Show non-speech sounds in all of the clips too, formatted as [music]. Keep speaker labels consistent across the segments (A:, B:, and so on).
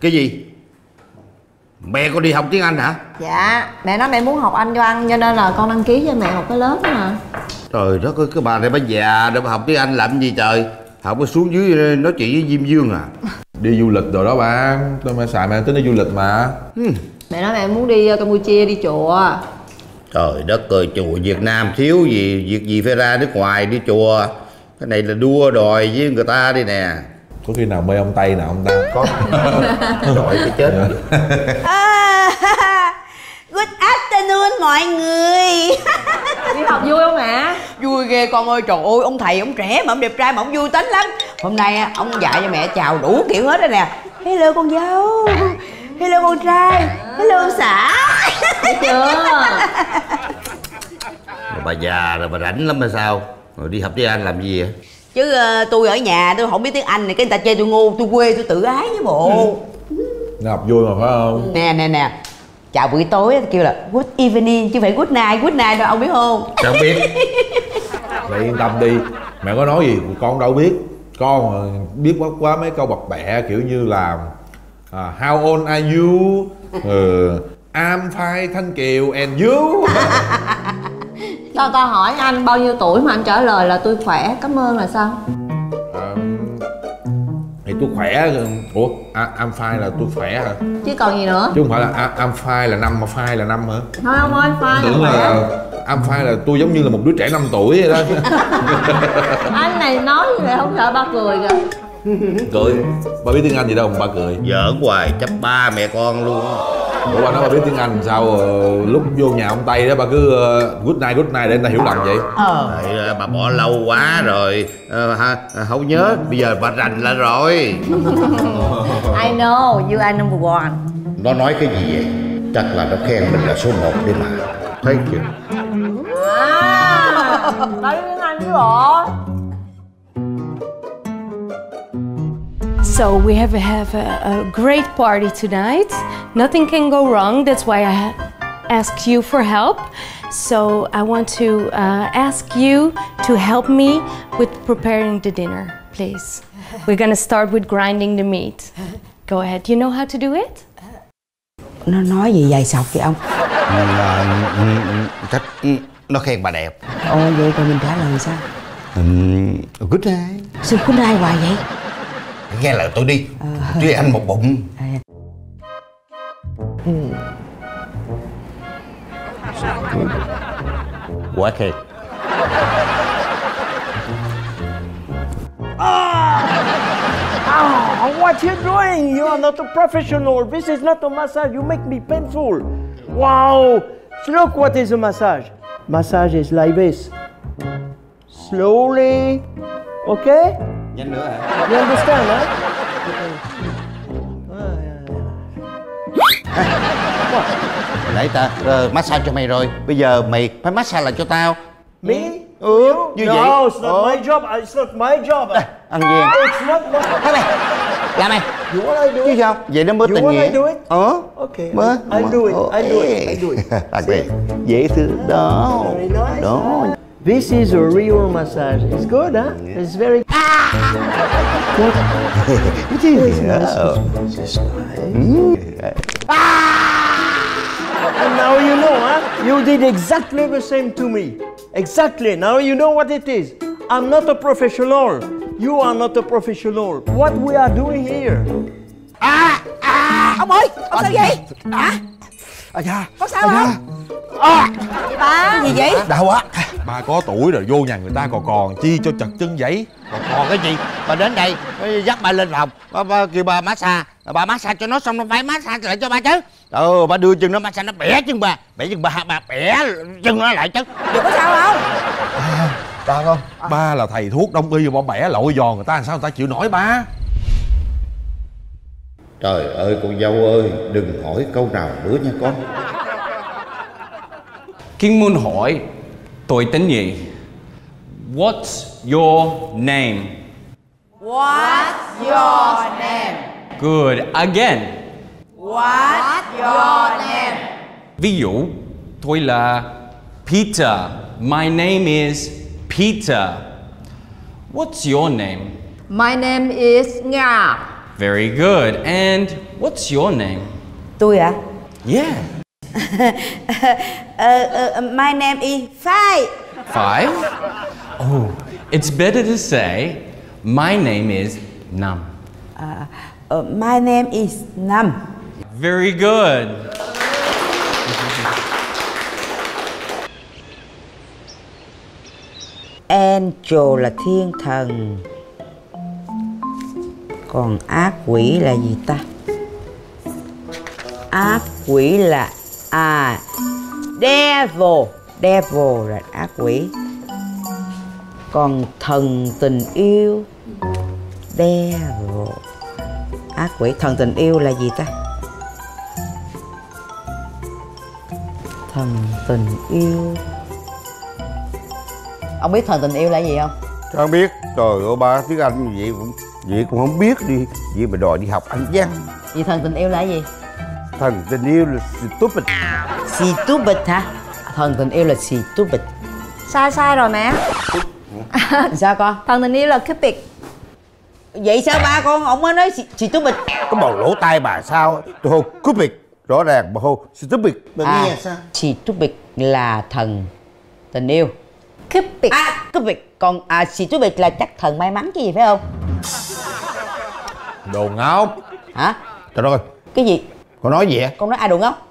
A: cái gì? Mẹ con đi học tiếng anh hả?
B: Dạ Mẹ nói mẹ muốn học Anh cho ăn Cho nên là con đăng ký cho mẹ học cái lớp đó mà.
A: Trời đất ơi cái bà này bà già để mà học tiếng anh làm gì trời. Học có xuống dưới nói chuyện với diêm dương à.
C: Đi du lịch rồi đó ba. Tôi mà xài mẹ tính đi du lịch mà.
B: Mẹ nói mẹ muốn đi ờ, Campuchia đi chùa.
A: Trời đất ơi chùa việt nam thiếu gì việc gì phải ra nước ngoài đi chùa. Cái này là đua đòi với người ta đi nè
C: có khi nào mê ông tây nào ông ta? [laughs]
A: Có. Đòi cái chết.
D: À, [laughs] good afternoon mọi người.
B: Đi học vui không mẹ?
D: Vui ghê con ơi trời ơi ông thầy ông trẻ mà ông đẹp trai mà ông vui tính lắm. Hôm nay á, ông dạy cho mẹ chào đủ kiểu hết rồi nè. Hello con dâu. Hello con trai. Hello ông xã.
B: Thấy chưa?
A: Rồi bà già rồi bà rảnh lắm hay sao? Rồi đi học tiếng anh làm gì vậy
D: Chứ ờ, tôi ở nhà tôi không biết tiếng Anh này Cái người ta chê tôi ngu tôi quê tôi tự ái với bộ.
C: Nó học vui mà phải không?
D: Nè nè nè. Chào buổi tối kêu là good evening. Chứ phải good night Good night đâu ông biết không?
A: Không biết. [laughs]
C: Mẹ yên tâm đi. Mẹ có nói gì con đâu biết. Con mà biết quá quá mấy câu bập bẹ kiểu như là à, how old are you? Ừ, I'm fine thanh kiều and you [laughs]
B: Cho ta hỏi anh bao nhiêu tuổi mà anh trả lời là tôi khỏe? Cảm ơn là sao?
C: à, thì tôi khỏe ủa à, I'm fine là tôi khỏe hả?
B: Chứ còn gì nữa?
C: Chứ không phải là à, I'm fine là năm mà fine là năm hả?
B: Thôi ông ơi, phai
C: tưởng
B: là khỏe.
C: là I'm fine là tôi giống như là một đứa trẻ 5 tuổi vậy đó. [laughs]
B: Anh này nói như vậy? Không sợ ba cười kìa.
C: Cười? Ba biết tiếng anh gì đâu mà ba cười.
A: Giỡn hoài chấp ba mẹ con luôn
C: ủa ba nói ba biết tiếng anh sao lúc vô nhà ông tây đó ba cứ ờ, good night good night để người ta hiểu lầm vậy.
D: Ờ.
A: Tại, ờ, bà bỏ lâu quá rồi. Ờ, ha, không nhớ. Bây giờ bà rành lại rồi.
B: I know, you are number one.
A: Nó nói cái gì vậy? Chắc là nó khen mình là số một đi mà. Thấy chưa?
B: À, nói tiếng Anh chứ bộ
E: So we have have a, a great party tonight. Nothing can go wrong. That's why I asked you for help. So I want to uh, ask you to help me with preparing the dinner, please. [laughs] We're gonna start with grinding the meat. Go ahead. You know how to do it?
D: Nó nói gì dài sọc vậy ông
A: cách nó khen bà đẹp
D: Ồ vậy rồi mình trả lời sao
A: good day
D: Sao khuyên ai hoài vậy
A: nghe lời tôi đi chứ anh một bụng quá khen
F: Oh, what you doing? You are not a professional. This is not a massage. You make me painful. Wow. Look what is a massage. Massage is like this. Slowly. Okay?
A: Nhanh nữa hả
F: You understand?
A: Hồi nãy ta ờ, massage cho mày rồi bây giờ mày phải massage lại cho tao
F: Me?
A: ừ như
F: no,
A: vậy
F: it's not my job. It's not my job.
A: ăn gì
F: It's not my...
A: Thôi mày làm mày
F: You want I do
A: chứ sao vậy nó mới
F: You
A: tình
F: want
A: nghĩa
F: I do it?
A: ờ
F: Okay.
A: mới
F: I do it. I do it. I do it.
A: Đặc biệt dễ thương đó đó
F: This is a real massage. It's good, huh? It's very. [laughs] What? [laughs] Ah! And now you know, huh? You did exactly the same to me. Exactly. Now you know what it is. I'm not a professional. You are not a professional. What we are doing here?
D: À à Ông ơi Ông sao vậy Hả
C: à da
D: Có sao không Gì ba Gì vậy
C: đau quá ba có tuổi rồi vô nhà người ta còn còn chi cho chật chân giấy
A: còn, còn cái gì? Bà đến đây mới dắt bà lên phòng bà, bà kêu bà massage. Bà massage cho nó xong nó phải massage lại cho bà chứ. Ừ bà đưa chân nó massage nó bẻ chân bà. Bẻ chân bà bà bẻ chân nó lại chứ.
D: Giờ có sao không?
C: Ba không? Ba là thầy thuốc đông y mà ba bẻ lội giòn người ta làm sao người ta chịu nổi ba?
A: Trời ơi con dâu ơi đừng hỏi câu nào nữa nha con.
G: Kiên muốn hỏi tôi tên gì? What's your name?
D: What's your name
G: Good. Again.
D: What's your name
G: Ví dụ, tôi là Peter. My name is Peter. What's your name?
B: My name is Nga
G: Very good. And what's your name?
D: tôi à
G: Yeah.
D: Ờ, [laughs] ờ, my name is Phai
G: Five? Oh, it's better to say, my name is Nam.
D: Ờ, my name is Nam
G: Very good.
D: Angel là thiên thần Còn ác quỷ là gì ta? Ác quỷ là À Devil. Devil là ác quỷ. Còn thần tình yêu. Devil. Ác quỷ. Thần tình yêu là gì ta? Thần tình yêu. Ông biết thần tình yêu là gì không?
A: Không biết. Trời ơi ba tiếng Anh như vậy cũng Vậy cũng không biết đi. Vậy mà đòi đi học Anh văn
D: Vì thần tình yêu là gì?
A: Thần tình yêu là stupid
D: Stupid hả? Thần tình yêu là stupid
B: sai sai rồi mẹ. [laughs]
D: Sao con?
B: thần tình yêu là cupid
D: Vậy sao ba con ông mới nói stupid
A: Cái bầu lỗ tai bà sao? Tôi hô stupid Rõ ràng bà hô stupid Bà
D: à,
A: nghe sao
D: Stupid là thần tình yêu.
B: Cupid
D: À stupid Còn à, stupid là chắc thần may mắn chứ gì phải không?
C: đồ ngốc.
D: Hả?
A: Trời đất ơi.
D: Cái gì?
A: Con nói gì vậy?
D: Con nói ai đồ ngốc?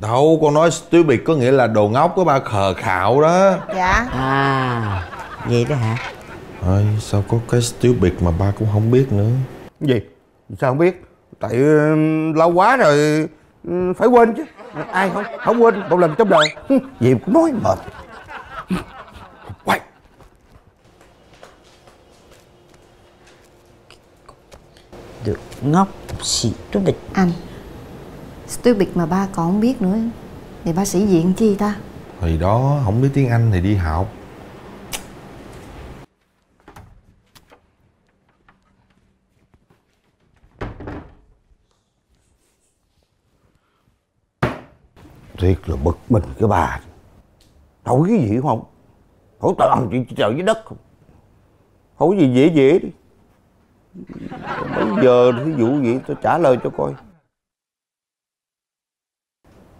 C: đâu con nói stupid có nghĩa là đồ ngốc của ba khờ khạo đó.
B: Dạ.
D: À Vậy đó hả?
C: Ôi, sao có cái stupid mà ba cũng không biết nữa?
A: Cái gì? Sao không biết? Tại lâu quá rồi Phải quên chứ. Ai không Không quên Một lần trong đời. Gì cũng nói mệt. Quay
D: Được ngốc stupid
B: anh stupid mà ba còn không biết nữa. Thì ba sĩ diện chi ta?
C: Thì đó không biết tiếng anh thì đi học.
A: Thiệt là bực mình cái bà. Hỏi cái gì không? Hỏi toàn chuyện trời với đất không? Hỏi gì dễ dễ đi. Bây giờ thí dụ vậy tôi trả lời cho coi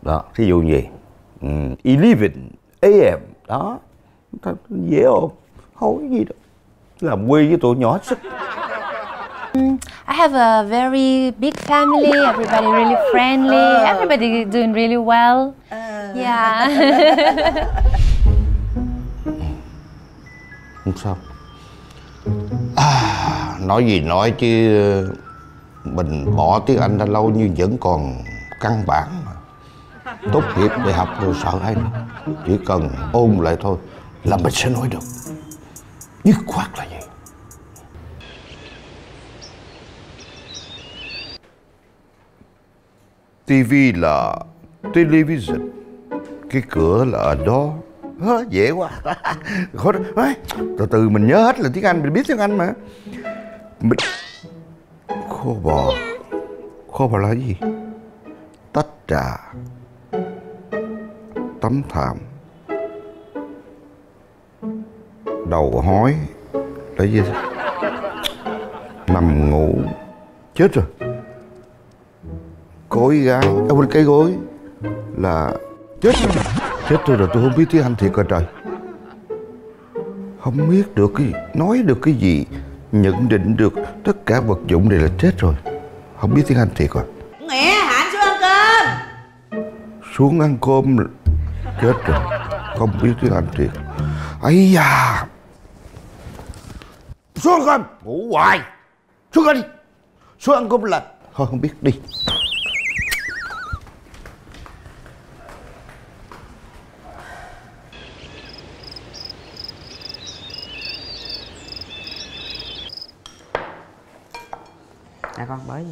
A: Đó, thí dụ gì um, 11 AM Đó Thật dễ không Hỏi cái gì đâu Làm quê với tụi nhỏ sức
E: I have a very big family. Everybody really friendly. Everybody doing really well. Yeah. [laughs]
A: Không sao à, Nói gì nói chứ Mình bỏ tiếng Anh đã lâu nhưng vẫn còn căn bản mà Tốt nghiệp đại học rồi sợ ai nữa. Chỉ cần ôn lại thôi Là mình sẽ nói được. Dứt khoát là vậy. TV là television. Cái cửa là ở đó. Hớ, dễ quá. [laughs] Khó. Ê, từ từ mình nhớ hết là tiếng Anh mình biết tiếng Anh mà. Mình khô bò. Khô bò là gì? Tách trà tấm thảm. Đầu hói là gì nằm ngủ. Chết rồi. Gối gái ở bên cái gối là chết rồi. Chết tôi rồi tôi không biết tiếng anh thiệt rồi trời. Không biết được cái nói được cái gì nhận định được tất cả vật dụng này là chết rồi. Không biết tiếng anh thiệt rồi.
D: Mẹ hãnh xuống ăn cơm?
A: Xuống ăn cơm chết rồi. Không biết tiếng anh thiệt ấy da. Xuống ăn cơm ngủ hoài. Xuống ăn đi. Xuống ăn cơm là thôi không biết đi.
D: Nè con bới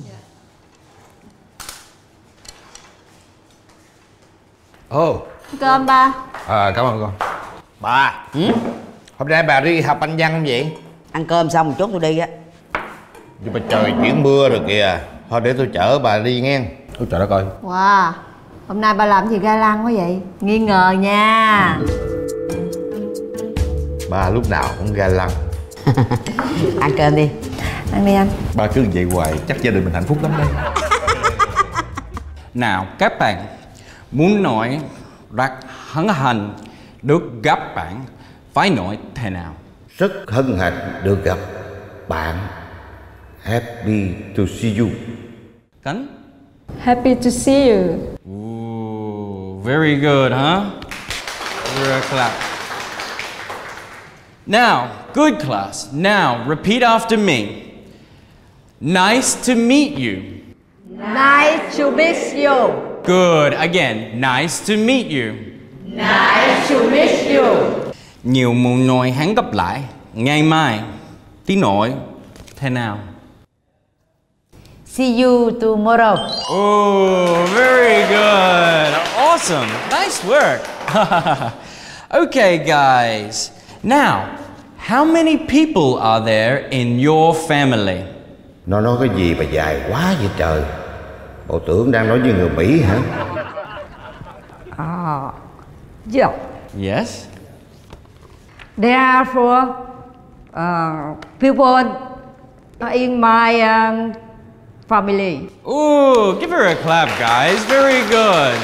C: ồ
B: cơm ba.
C: À, cảm ơn con
A: bà hôm nay bà đi học anh văn không vậy?
D: Ăn cơm xong một chút tôi đi á.
A: Nhưng mà trời chuyển mưa rồi kìa. Thôi để tôi chở bà đi nghe.
C: Ôi trời đất ơi
B: wow hôm nay ba làm gì ga lăng quá vậy? Nghi ngờ nha.
A: Bà lúc nào cũng ga lăng. [laughs]
D: Ăn cơm đi.
B: Ăn đi anh.
C: Ba cứ vậy hoài chắc gia đình mình hạnh phúc lắm đây.
G: Nào các bạn muốn nói rất hân hạnh được gặp bạn phải nói thế nào?
A: rất hân hạnh được gặp bạn happy to see you
G: Cấn?
B: happy to see you
G: Ooh, very good, huh? A clap. Now, good class. Now, repeat after me. Nice to meet you.
B: nice to meet you
G: Good. Again, nice to meet you.
B: nice to meet you
G: Nhiều muốn nói hẹn gặp lại. Ngày mai, tí nội. Thế nào?
D: See you tomorrow.
G: Oh, very good. Awesome. Nice work. [laughs] okay, guys. Now, how many people are there in your family?
A: nó nói cái gì mà dài quá vậy trời bộ tưởng đang nói với người mỹ hả
B: yeah
G: Yes?
B: There are four uh, people in my um, family.
G: Ooh, give her a clap, guys. Very good.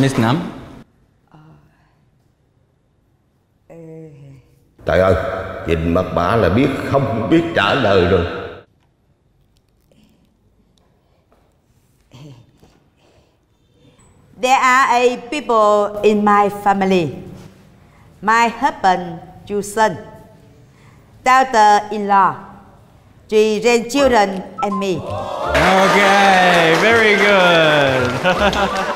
G: Miss Nam?
A: trời ơi nhìn mặt bà là biết không biết trả lời rồi
D: There are eight people in my family. My husband, two daughter-in-law, three grandchildren, and me.
G: Okay, very good. [laughs]